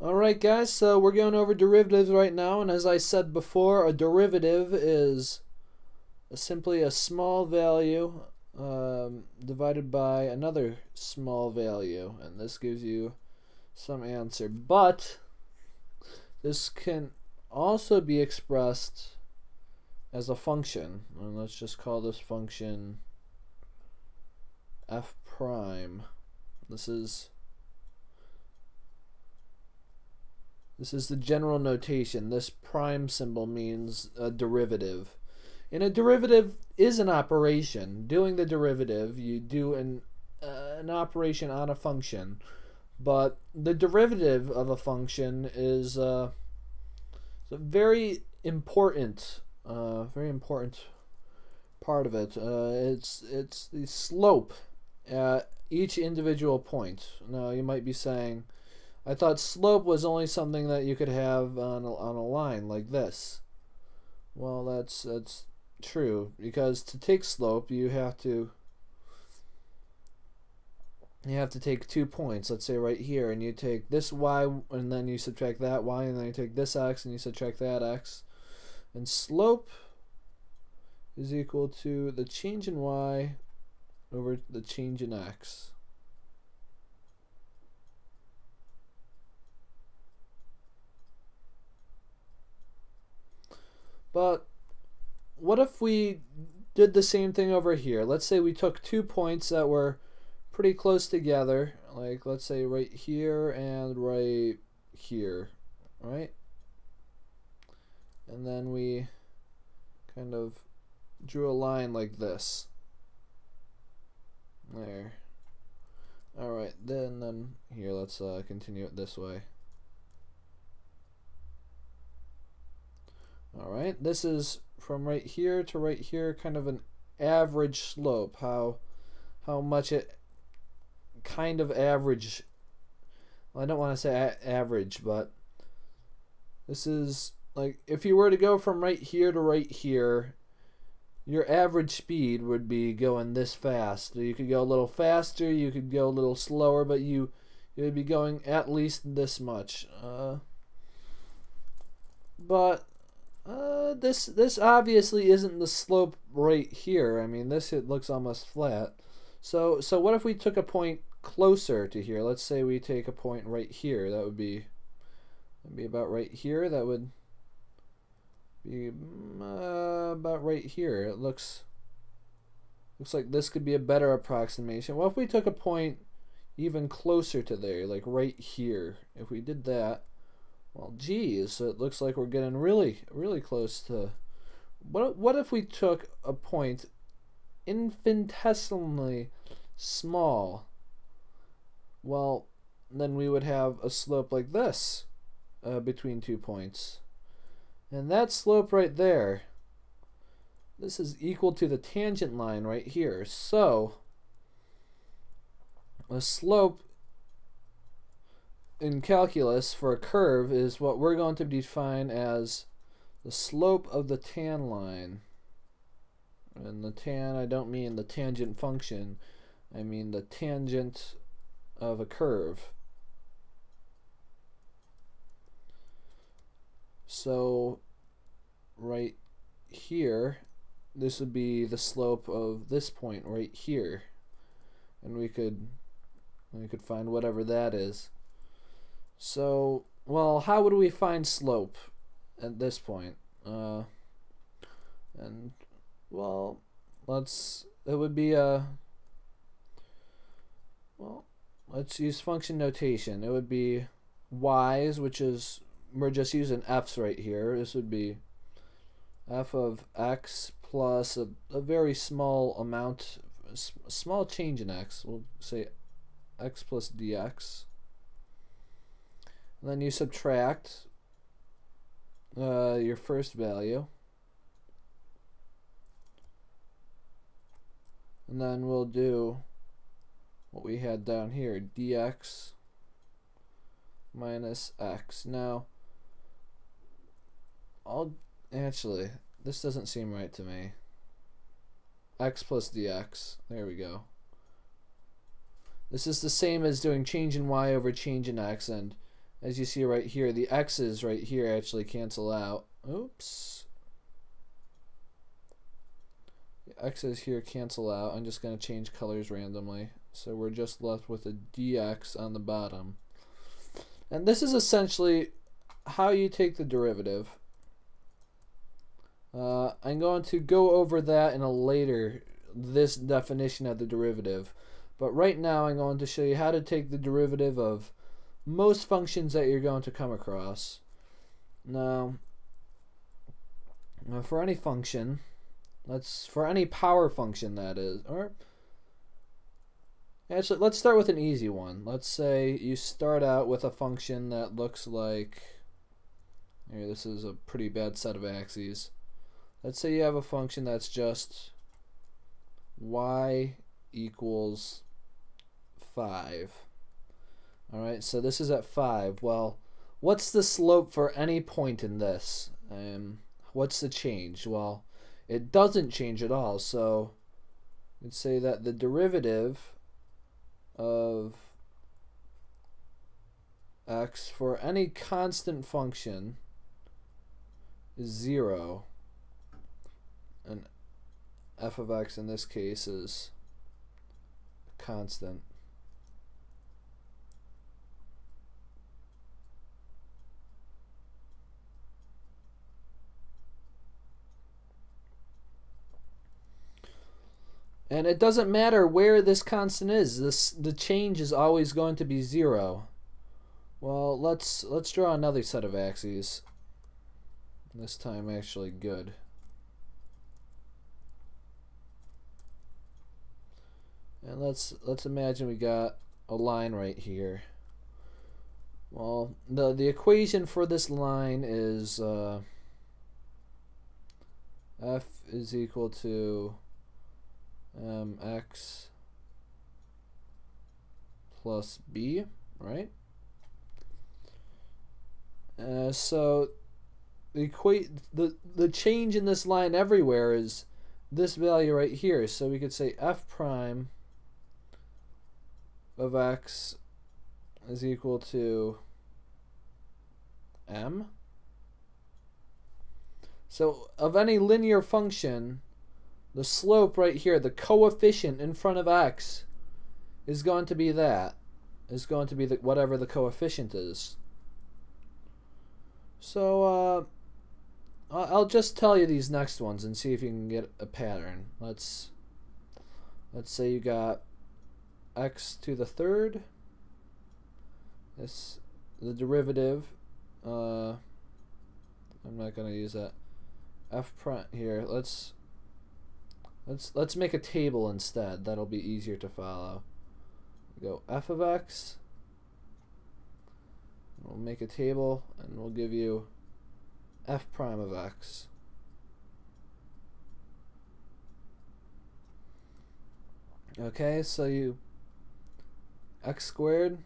Alright guys, so we're going over derivatives right now, and as I said before, a derivative is simply a small value um, divided by another small value, and this gives you some answer. But this can also be expressed as a function, and let's just call this function f prime. This is This is the general notation. This prime symbol means a derivative. And a derivative is an operation. Doing the derivative, you do an, uh, an operation on a function. But the derivative of a function is uh, a very important, uh, very important part of it. Uh, it's it's the slope at each individual point. Now you might be saying, I thought slope was only something that you could have on a, on a line like this. Well, that's that's true because to take slope you have to you have to take two points. Let's say right here and you take this y and then you subtract that y and then you take this x and you subtract that x. And slope is equal to the change in y over the change in x But what if we did the same thing over here? Let's say we took two points that were pretty close together, like let's say right here and right here, right? And then we kind of drew a line like this. There. Alright, then, then here, let's uh, continue it this way. All right, this is from right here to right here, kind of an average slope. How how much it kind of average. Well, I don't want to say average, but this is like if you were to go from right here to right here, your average speed would be going this fast. You could go a little faster, you could go a little slower, but you you would be going at least this much. Uh, but this this obviously isn't the slope right here. I mean, this it looks almost flat. So so what if we took a point closer to here? Let's say we take a point right here. That would be would be about right here. That would be uh, about right here. It looks looks like this could be a better approximation. What if we took a point even closer to there, like right here? If we did that, well, geez, it looks like we're getting really, really close to. What, what if we took a point infinitesimally small? Well, then we would have a slope like this uh, between two points. And that slope right there, this is equal to the tangent line right here. So, a slope in calculus for a curve is what we're going to define as the slope of the tan line. And the tan, I don't mean the tangent function, I mean the tangent of a curve. So right here, this would be the slope of this point right here. And we could we could find whatever that is. So, well, how would we find slope at this point? Uh, and, well, let's, it would be a, well, let's use function notation. It would be y's, which is, we're just using f's right here. This would be f of x plus a, a very small amount, small change in x. We'll say x plus dx then you subtract uh, your first value. And then we'll do what we had down here, dx minus x. Now, I'll actually, this doesn't seem right to me. x plus dx, there we go. This is the same as doing change in y over change in x, and as you see right here, the x's right here actually cancel out. Oops. The x's here cancel out. I'm just going to change colors randomly. So we're just left with a dx on the bottom. And this is essentially how you take the derivative. Uh, I'm going to go over that in a later, this definition of the derivative. But right now I'm going to show you how to take the derivative of most functions that you're going to come across. Now, for any function, let's for any power function that is, or actually let's start with an easy one. Let's say you start out with a function that looks like here this is a pretty bad set of axes. Let's say you have a function that's just y equals 5. Alright, so this is at 5. Well, what's the slope for any point in this? Um, what's the change? Well, it doesn't change at all. So let's say that the derivative of x for any constant function is 0 and f of x in this case is constant And it doesn't matter where this constant is. This the change is always going to be zero. Well, let's let's draw another set of axes. This time actually good. And let's let's imagine we got a line right here. Well, the the equation for this line is uh, f is equal to um, x plus b, right? Uh, so the equate the the change in this line everywhere is this value right here. So we could say f prime of x is equal to m. So of any linear function, the slope right here, the coefficient in front of x, is going to be that. Is going to be the, whatever the coefficient is. So, uh, I'll just tell you these next ones and see if you can get a pattern. Let's, let's say you got x to the third. This, the derivative, uh, I'm not going to use that. f prime here. Let's Let's let's make a table instead. That'll be easier to follow. Go f of x. We'll make a table and we'll give you f prime of x. Okay, so you x squared,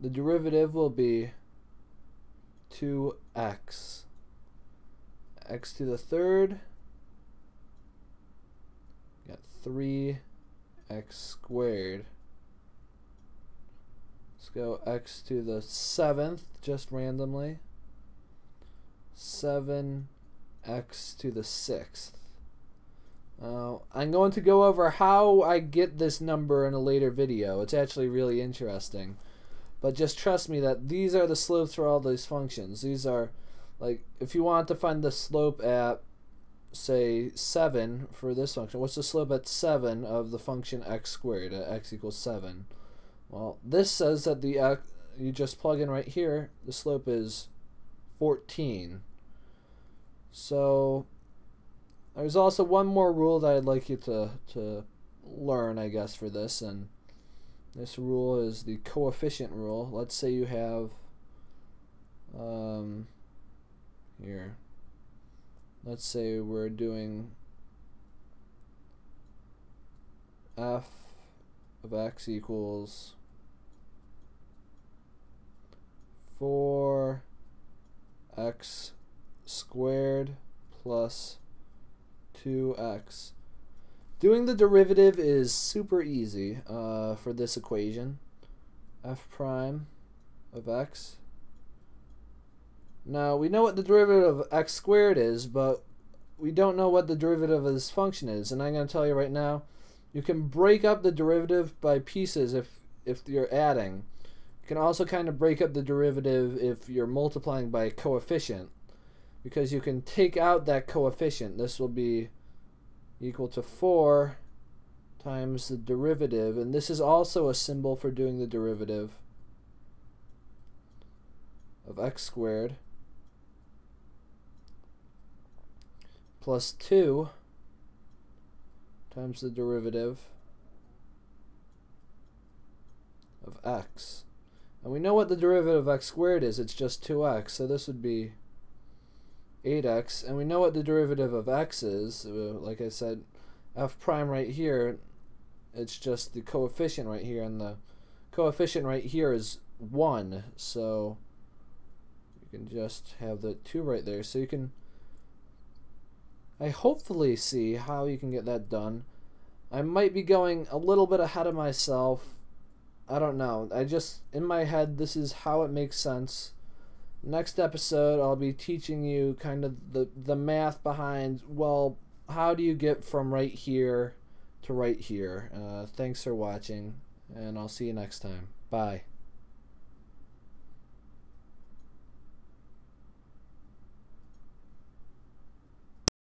the derivative will be 2x. x to the third 3x squared. Let's go x to the 7th, just randomly. 7x to the 6th. Uh, I'm going to go over how I get this number in a later video. It's actually really interesting. But just trust me that these are the slopes for all these functions. These are, like, if you want to find the slope at say 7 for this function. What's the slope at 7 of the function x squared at x equals 7? Well, this says that the x, you just plug in right here, the slope is 14. So there's also one more rule that I'd like you to, to learn, I guess, for this. And this rule is the coefficient rule. Let's say you have, um, here, let's say we're doing f of x equals 4x squared plus 2x. Doing the derivative is super easy uh, for this equation. f prime of x. Now, we know what the derivative of x squared is, but we don't know what the derivative of this function is. And I'm going to tell you right now, you can break up the derivative by pieces if, if you're adding. You can also kind of break up the derivative if you're multiplying by a coefficient. Because you can take out that coefficient. This will be equal to 4 times the derivative. And this is also a symbol for doing the derivative of x squared plus 2 times the derivative of x. And we know what the derivative of x squared is. It's just 2x. So this would be 8x. And we know what the derivative of x is. Uh, like I said, f prime right here, it's just the coefficient right here. And the coefficient right here is 1. So you can just have the 2 right there. So you can I hopefully see how you can get that done. I might be going a little bit ahead of myself. I don't know. I just, in my head, this is how it makes sense. Next episode, I'll be teaching you kind of the, the math behind, well, how do you get from right here to right here. Uh, thanks for watching, and I'll see you next time. Bye.